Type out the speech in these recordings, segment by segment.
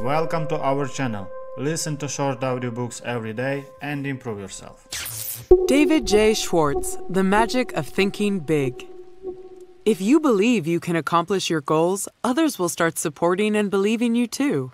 Welcome to our channel. Listen to short audiobooks every day and improve yourself. David J. Schwartz, The Magic of Thinking Big. If you believe you can accomplish your goals, others will start supporting and believing you too.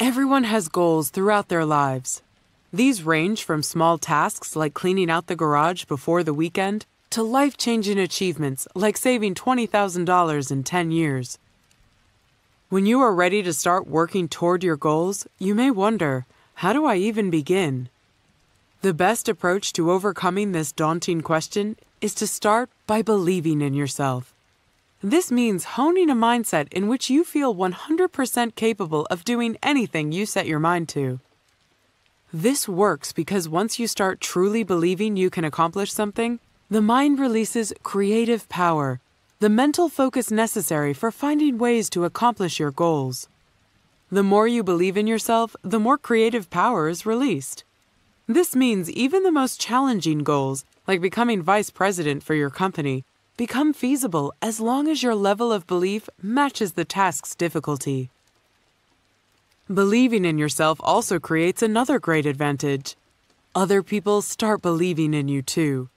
Everyone has goals throughout their lives. These range from small tasks like cleaning out the garage before the weekend to life changing achievements like saving $20,000 in 10 years. When you are ready to start working toward your goals, you may wonder how do I even begin? The best approach to overcoming this daunting question is to start by believing in yourself. This means honing a mindset in which you feel 100% capable of doing anything you set your mind to. This works because once you start truly believing you can accomplish something, the mind releases creative power, the mental focus necessary for finding ways to accomplish your goals. The more you believe in yourself, the more creative power is released. This means even the most challenging goals, like becoming vice president for your company, become feasible as long as your level of belief matches the task's difficulty. Believing in yourself also creates another great advantage. Other people start believing in you too.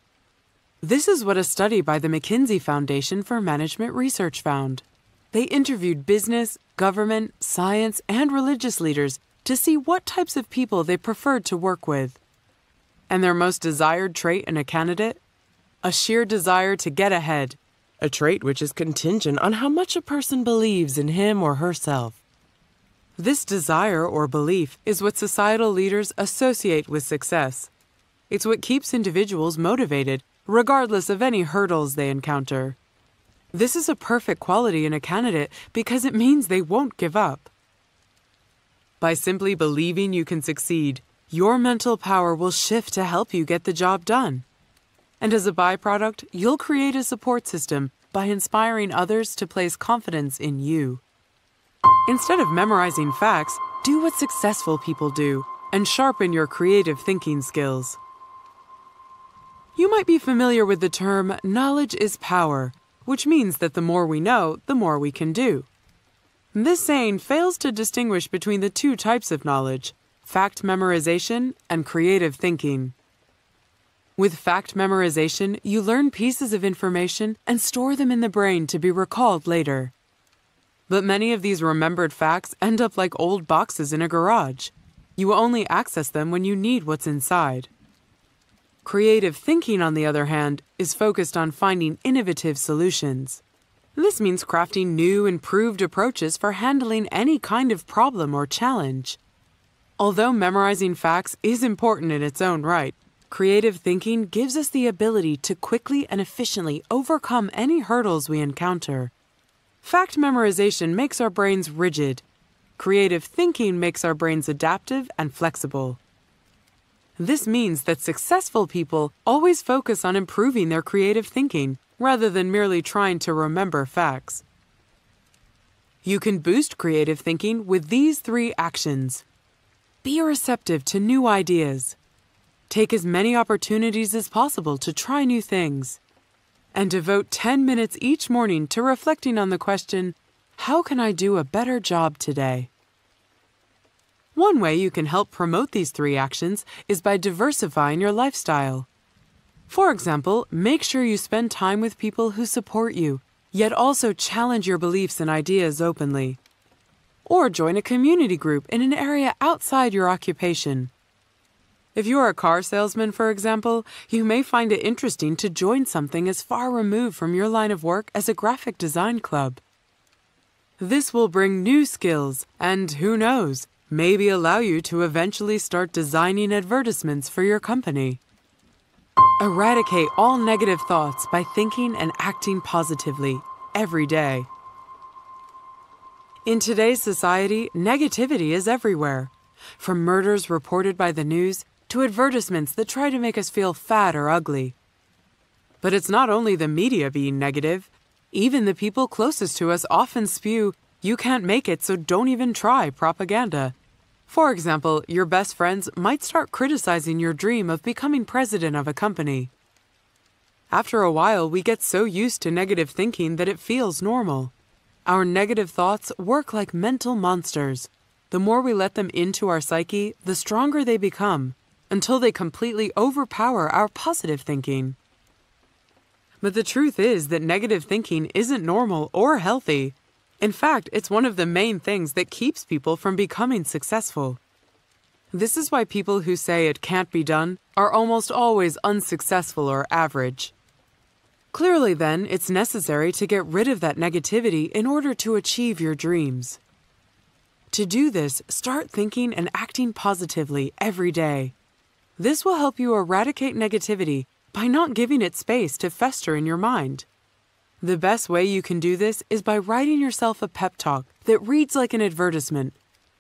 This is what a study by the McKinsey Foundation for Management Research found. They interviewed business, government, science, and religious leaders to see what types of people they preferred to work with. And their most desired trait in a candidate? A sheer desire to get ahead, a trait which is contingent on how much a person believes in him or herself. This desire or belief is what societal leaders associate with success. It's what keeps individuals motivated, regardless of any hurdles they encounter. This is a perfect quality in a candidate because it means they won't give up. By simply believing you can succeed, your mental power will shift to help you get the job done. And as a byproduct, you'll create a support system by inspiring others to place confidence in you. Instead of memorizing facts, do what successful people do and sharpen your creative thinking skills. You might be familiar with the term knowledge is power, which means that the more we know, the more we can do. This saying fails to distinguish between the two types of knowledge fact memorization and creative thinking. With fact memorization, you learn pieces of information and store them in the brain to be recalled later. But many of these remembered facts end up like old boxes in a garage. You only access them when you need what's inside. Creative thinking, on the other hand, is focused on finding innovative solutions. This means crafting new, improved approaches for handling any kind of problem or challenge. Although memorizing facts is important in its own right, creative thinking gives us the ability to quickly and efficiently overcome any hurdles we encounter. Fact memorization makes our brains rigid. Creative thinking makes our brains adaptive and flexible. This means that successful people always focus on improving their creative thinking rather than merely trying to remember facts. You can boost creative thinking with these three actions. Be receptive to new ideas. Take as many opportunities as possible to try new things. And devote 10 minutes each morning to reflecting on the question How can I do a better job today? One way you can help promote these three actions is by diversifying your lifestyle. For example, make sure you spend time with people who support you, yet also challenge your beliefs and ideas openly. Or join a community group in an area outside your occupation. If you are a car salesman, for example, you may find it interesting to join something as far removed from your line of work as a graphic design club. This will bring new skills and, who knows, maybe allow you to eventually start designing advertisements for your company. Eradicate all negative thoughts by thinking and acting positively every day. In today's society, negativity is everywhere. From murders reported by the news to advertisements that try to make us feel fat or ugly. But it's not only the media being negative, even the people closest to us often spew, you can't make it, so don't even try propaganda. For example, your best friends might start criticizing your dream of becoming president of a company. After a while, we get so used to negative thinking that it feels normal. Our negative thoughts work like mental monsters. The more we let them into our psyche, the stronger they become, until they completely overpower our positive thinking. But the truth is that negative thinking isn't normal or healthy. In fact, it's one of the main things that keeps people from becoming successful. This is why people who say it can't be done are almost always unsuccessful or average. Clearly, then, it's necessary to get rid of that negativity in order to achieve your dreams. To do this, start thinking and acting positively every day. This will help you eradicate negativity by not giving it space to fester in your mind. The best way you can do this is by writing yourself a pep talk that reads like an advertisement,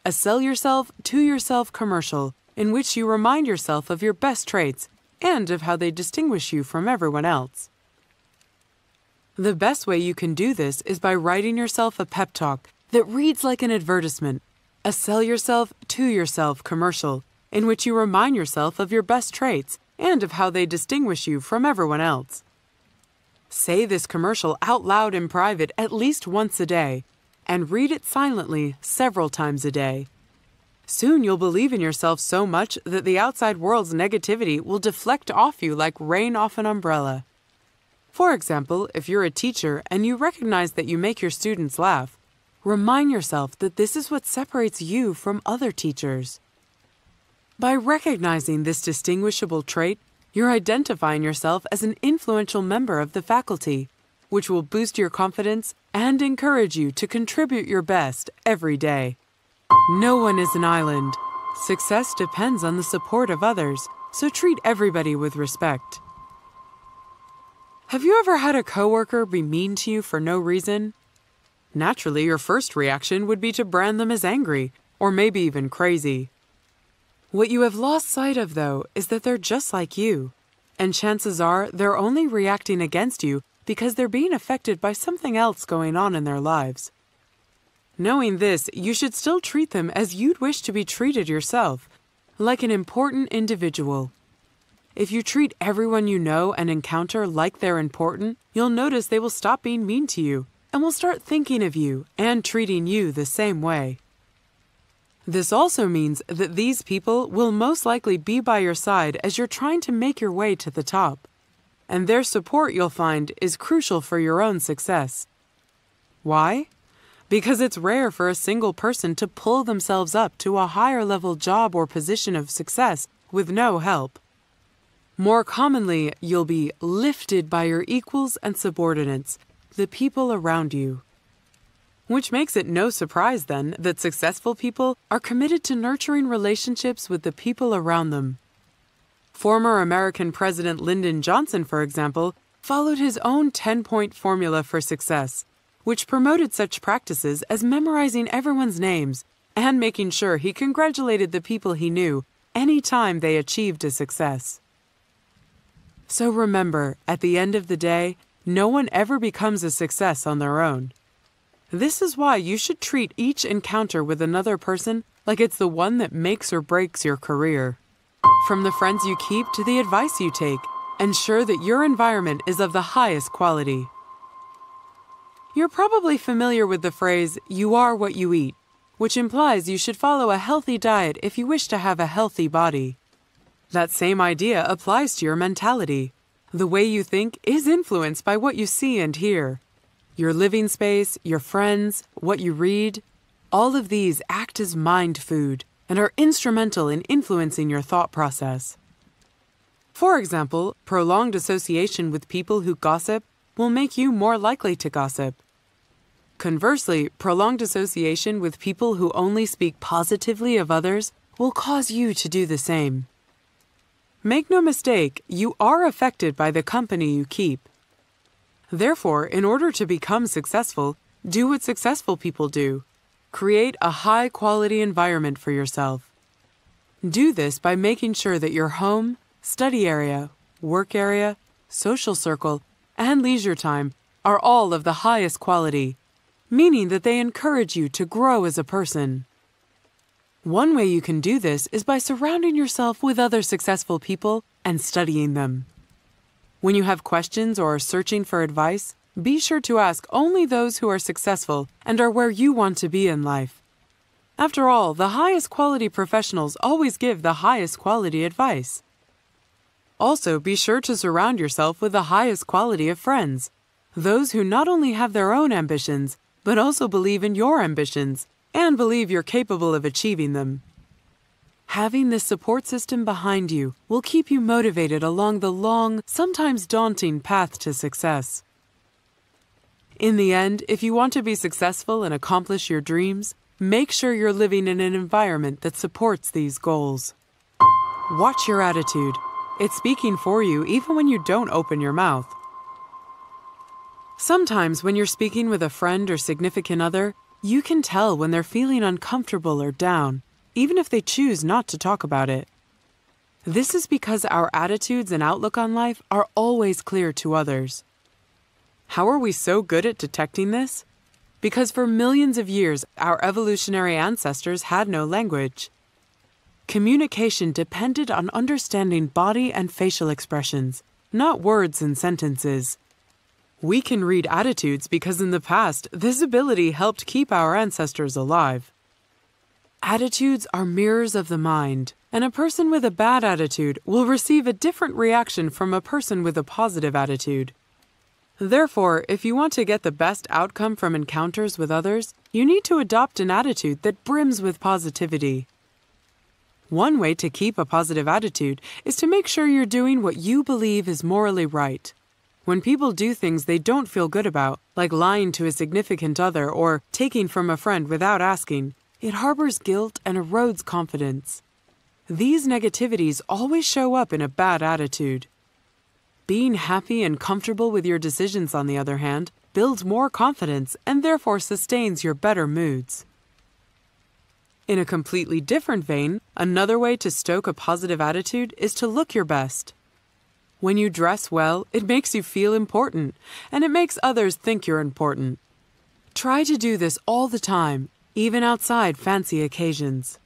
a sell yourself to yourself commercial in which you remind yourself of your best traits and of how they distinguish you from everyone else. The best way you can do this is by writing yourself a pep talk that reads like an advertisement, a sell yourself to yourself commercial in which you remind yourself of your best traits and of how they distinguish you from everyone else. Say this commercial out loud in private at least once a day, and read it silently several times a day. Soon you'll believe in yourself so much that the outside world's negativity will deflect off you like rain off an umbrella. For example, if you're a teacher and you recognize that you make your students laugh, remind yourself that this is what separates you from other teachers. By recognizing this distinguishable trait, you're identifying yourself as an influential member of the faculty, which will boost your confidence and encourage you to contribute your best every day. No one is an island. Success depends on the support of others, so treat everybody with respect. Have you ever had a coworker be mean to you for no reason? Naturally, your first reaction would be to brand them as angry, or maybe even crazy. What you have lost sight of, though, is that they're just like you. And chances are they're only reacting against you because they're being affected by something else going on in their lives. Knowing this, you should still treat them as you'd wish to be treated yourself, like an important individual. If you treat everyone you know and encounter like they're important, you'll notice they will stop being mean to you and will start thinking of you and treating you the same way. This also means that these people will most likely be by your side as you're trying to make your way to the top. And their support, you'll find, is crucial for your own success. Why? Because it's rare for a single person to pull themselves up to a higher level job or position of success with no help. More commonly, you'll be lifted by your equals and subordinates, the people around you. Which makes it no surprise, then, that successful people are committed to nurturing relationships with the people around them. Former American President Lyndon Johnson, for example, followed his own 10 point formula for success, which promoted such practices as memorizing everyone's names and making sure he congratulated the people he knew any time they achieved a success. So remember, at the end of the day, no one ever becomes a success on their own. This is why you should treat each encounter with another person like it's the one that makes or breaks your career. From the friends you keep to the advice you take, ensure that your environment is of the highest quality. You're probably familiar with the phrase, you are what you eat, which implies you should follow a healthy diet if you wish to have a healthy body. That same idea applies to your mentality. The way you think is influenced by what you see and hear. Your living space, your friends, what you read, all of these act as mind food and are instrumental in influencing your thought process. For example, prolonged association with people who gossip will make you more likely to gossip. Conversely, prolonged association with people who only speak positively of others will cause you to do the same. Make no mistake, you are affected by the company you keep. Therefore, in order to become successful, do what successful people do create a high quality environment for yourself. Do this by making sure that your home, study area, work area, social circle, and leisure time are all of the highest quality, meaning that they encourage you to grow as a person. One way you can do this is by surrounding yourself with other successful people and studying them. When you have questions or are searching for advice, be sure to ask only those who are successful and are where you want to be in life. After all, the highest quality professionals always give the highest quality advice. Also, be sure to surround yourself with the highest quality of friends. Those who not only have their own ambitions, but also believe in your ambitions and believe you're capable of achieving them. Having this support system behind you will keep you motivated along the long, sometimes daunting path to success. In the end, if you want to be successful and accomplish your dreams, make sure you're living in an environment that supports these goals. Watch your attitude. It's speaking for you even when you don't open your mouth. Sometimes, when you're speaking with a friend or significant other, you can tell when they're feeling uncomfortable or down, even if they choose not to talk about it. This is because our attitudes and outlook on life are always clear to others. How are we so good at detecting this? Because for millions of years, our evolutionary ancestors had no language. Communication depended on understanding body and facial expressions, not words and sentences. We can read attitudes because in the past, this ability helped keep our ancestors alive. Attitudes are mirrors of the mind, and a person with a bad attitude will receive a different reaction from a person with a positive attitude. Therefore, if you want to get the best outcome from encounters with others, you need to adopt an attitude that brims with positivity. One way to keep a positive attitude is to make sure you're doing what you believe is morally right. When people do things they don't feel good about, like lying to a significant other or taking from a friend without asking, it harbors guilt and erodes confidence. These negativities always show up in a bad attitude. Being happy and comfortable with your decisions, on the other hand, builds more confidence and therefore sustains your better moods. In a completely different vein, another way to stoke a positive attitude is to look your best. When you dress well, it makes you feel important, and it makes others think you're important. Try to do this all the time, even outside fancy occasions.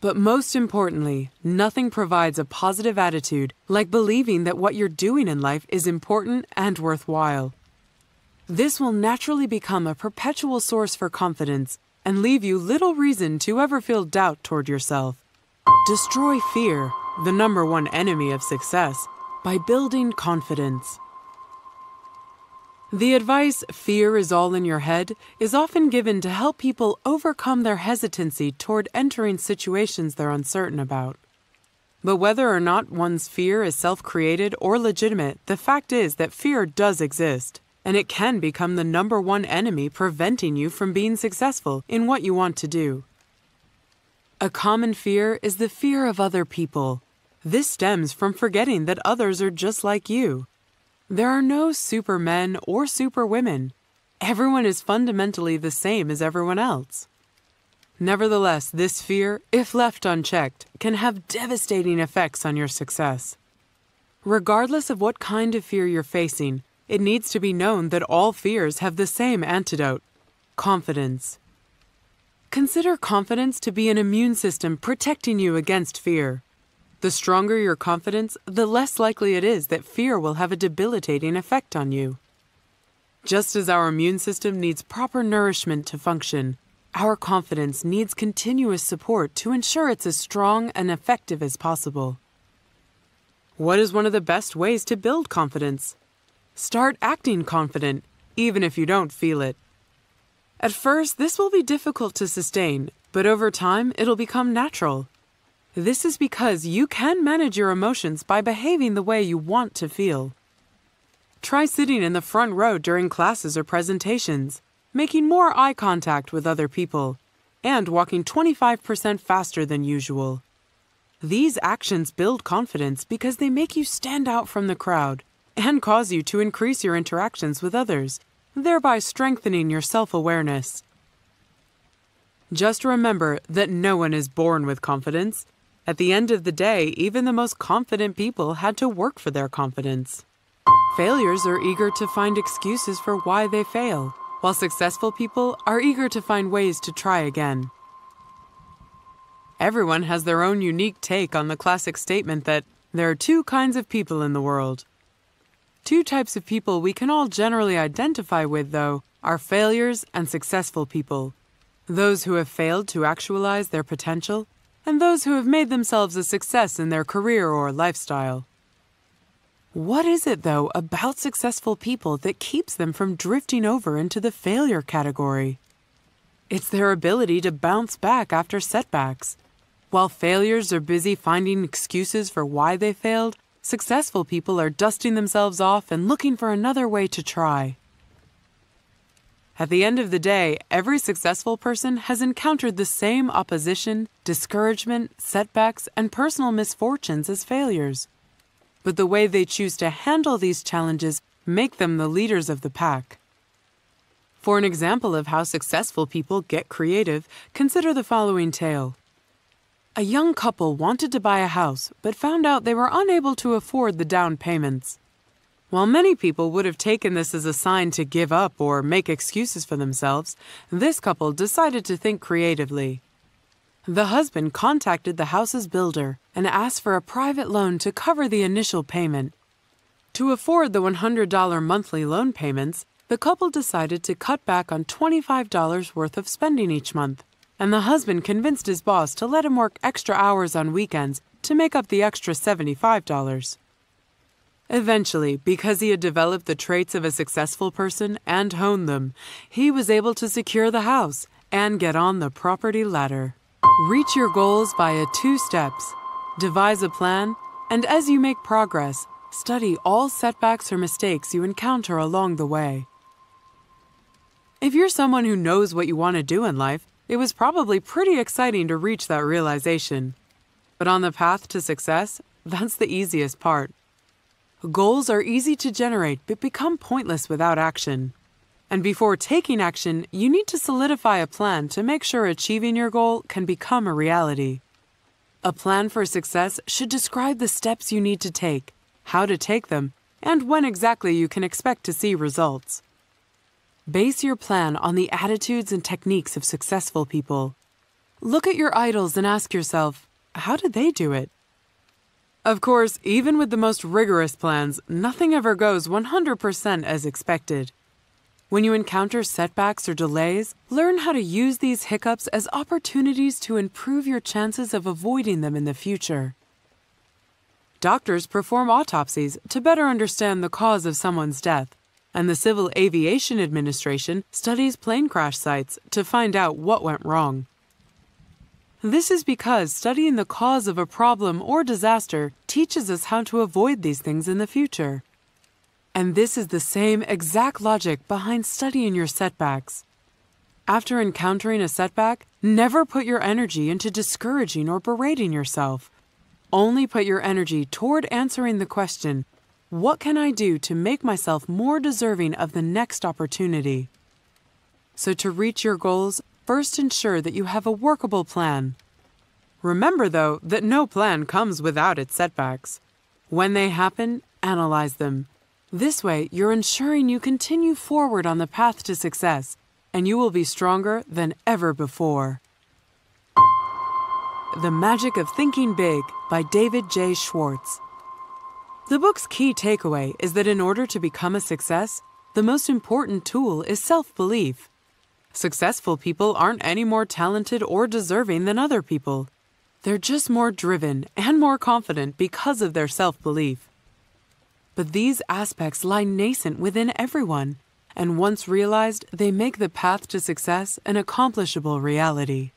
But most importantly, nothing provides a positive attitude like believing that what you're doing in life is important and worthwhile. This will naturally become a perpetual source for confidence and leave you little reason to ever feel doubt toward yourself. Destroy fear, the number one enemy of success, by building confidence. The advice, fear is all in your head, is often given to help people overcome their hesitancy toward entering situations they're uncertain about. But whether or not one's fear is self created or legitimate, the fact is that fear does exist, and it can become the number one enemy preventing you from being successful in what you want to do. A common fear is the fear of other people. This stems from forgetting that others are just like you. There are no supermen or superwomen. Everyone is fundamentally the same as everyone else. Nevertheless, this fear, if left unchecked, can have devastating effects on your success. Regardless of what kind of fear you're facing, it needs to be known that all fears have the same antidote confidence. Consider confidence to be an immune system protecting you against fear. The stronger your confidence, the less likely it is that fear will have a debilitating effect on you. Just as our immune system needs proper nourishment to function, our confidence needs continuous support to ensure it's as strong and effective as possible. What is one of the best ways to build confidence? Start acting confident, even if you don't feel it. At first, this will be difficult to sustain, but over time, it'll become natural. This is because you can manage your emotions by behaving the way you want to feel. Try sitting in the front row during classes or presentations, making more eye contact with other people, and walking 25% faster than usual. These actions build confidence because they make you stand out from the crowd and cause you to increase your interactions with others, thereby strengthening your self awareness. Just remember that no one is born with confidence. At the end of the day, even the most confident people had to work for their confidence. Failures are eager to find excuses for why they fail, while successful people are eager to find ways to try again. Everyone has their own unique take on the classic statement that there are two kinds of people in the world Two types of people we can all generally identify with, though, are failures and successful people. Those who have failed to actualize their potential, and those who have made themselves a success in their career or lifestyle. What is it, though, about successful people that keeps them from drifting over into the failure category? It's their ability to bounce back after setbacks. While failures are busy finding excuses for why they failed, successful people are dusting themselves off and looking for another way to try. At the end of the day, every successful person has encountered the same opposition, discouragement, setbacks, and personal misfortunes as failures. But the way they choose to handle these challenges make them the leaders of the pack. For an example of how successful people get creative, consider the following tale. A young couple wanted to buy a house, but found out they were unable to afford the down payments. While many people would have taken this as a sign to give up or make excuses for themselves, this couple decided to think creatively. The husband contacted the house's builder and asked for a private loan to cover the initial payment. To afford the $100 monthly loan payments, the couple decided to cut back on $25 worth of spending each month and the husband convinced his boss to let him work extra hours on weekends to make up the extra $75. Eventually, because he had developed the traits of a successful person and honed them, he was able to secure the house and get on the property ladder. Reach your goals via two steps devise a plan, and as you make progress, study all setbacks or mistakes you encounter along the way. If you're someone who knows what you want to do in life, it was probably pretty exciting to reach that realization. But on the path to success, that's the easiest part. Goals are easy to generate but become pointless without action. And before taking action, you need to solidify a plan to make sure achieving your goal can become a reality. A plan for success should describe the steps you need to take, how to take them, and when exactly you can expect to see results. Base your plan on the attitudes and techniques of successful people. Look at your idols and ask yourself, how did they do it? Of course, even with the most rigorous plans, nothing ever goes 100% as expected. When you encounter setbacks or delays, learn how to use these hiccups as opportunities to improve your chances of avoiding them in the future. Doctors perform autopsies to better understand the cause of someone's death and the Civil Aviation Administration studies plane crash sites to find out what went wrong. This is because studying the cause of a problem or disaster teaches us how to avoid these things in the future. And this is the same exact logic behind studying your setbacks. After encountering a setback, never put your energy into discouraging or berating yourself. Only put your energy toward answering the question what can I do to make myself more deserving of the next opportunity? So, to reach your goals, first ensure that you have a workable plan. Remember, though, that no plan comes without its setbacks. When they happen, analyze them. This way, you're ensuring you continue forward on the path to success, and you will be stronger than ever before. The Magic of Thinking Big by David J. Schwartz. The book's key takeaway is that in order to become a success, the most important tool is self belief. Successful people aren't any more talented or deserving than other people. They're just more driven and more confident because of their self belief. But these aspects lie nascent within everyone, and once realized, they make the path to success an accomplishable reality.